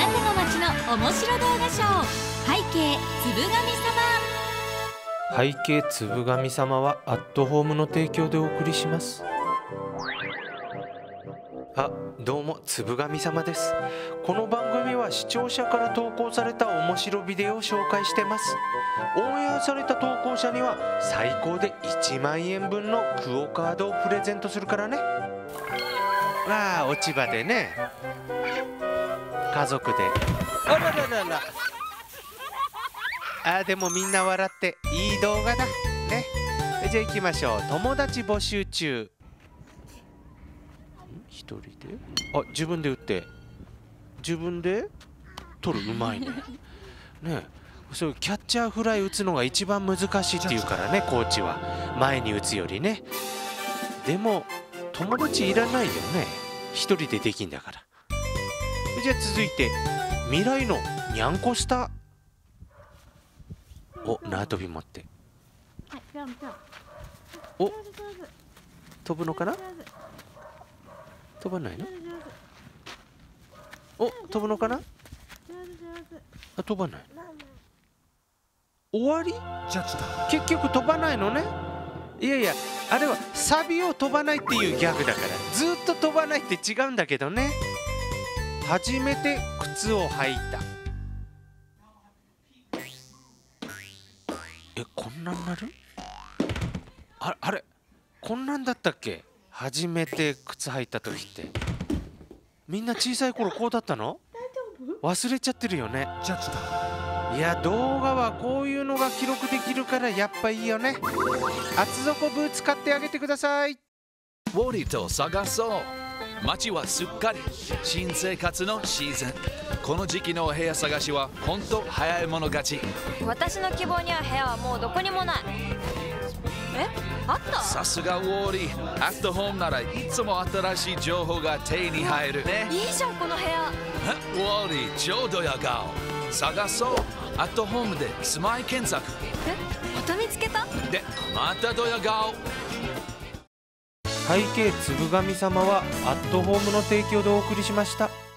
なたの街の面白動画ショー背景つぶ神背景つぶ神様はアットホームの提供でお送りします。あどうもつぶ神様です。この番組は視聴者から投稿された面白ビデオを紹介してます。オンエアされた投稿者には最高で1万円分のクオカードをプレゼントするからね。わあ落ち葉でね家族で。あらららら。あでもみんな笑っていい動画だ。ね。じゃあ行きましょう。友達募集中。ん？一人で？あ自分で打って。自分で？取るうまいね。ね。そうキャッチャーフライ打つのが一番難しいっていうからねコーチは。前に打つよりね。でも友達いらないよね。一人でできんだからじゃあ続いて未来のにゃんこスターお縄跳び持って。お飛ぶのかな？飛ばないの？お飛ぶのかな？あ飛ばない。終わり？結局飛ばないのね。いやいやあれはサビを飛ばないっていうギャグだから。ずっと飛ばないって違うんだけどね。初めて靴を履いた。えこんなんなる？ああれ？こんなんだったっけ？初めて靴履いた時って。みんな小さい頃こうだったの？忘れちゃってるよね。いや動画はこういうのが記録できるからやっぱいいよね。厚底ブーツ買ってあげてください。ウォリと探そう街はすっかり新生活のシーズン。この時期の部屋探しは本当早い者勝ち。私の希望に合う部屋はもうどこにもない。えあった？さすがウォーリー。アットホームならいつも新しい情報が手に入る。ねいいじゃんこの部屋。ウォーリーちょうどやがお探そう。アットホームで住まい検索。えまた見つけた？でまたドヤ顔背景つぶ神様はアットホームの提供でお送りしました。